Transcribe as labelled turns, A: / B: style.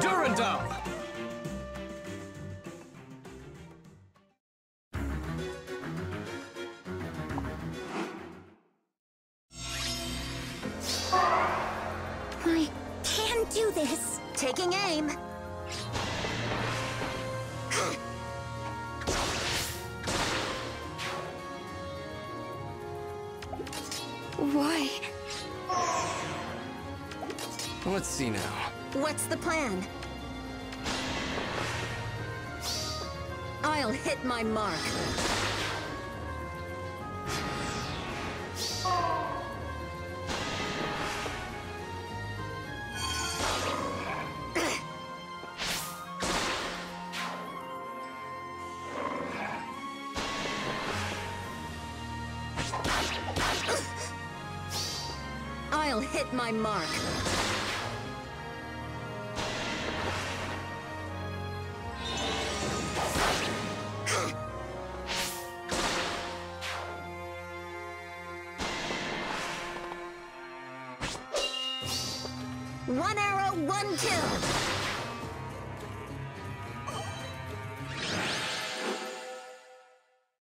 A: Durandal!
B: I can do this. Taking aim. Why?
A: Let's see now.
B: What's the plan? I'll hit my mark. I'll hit my mark. One arrow, one kill.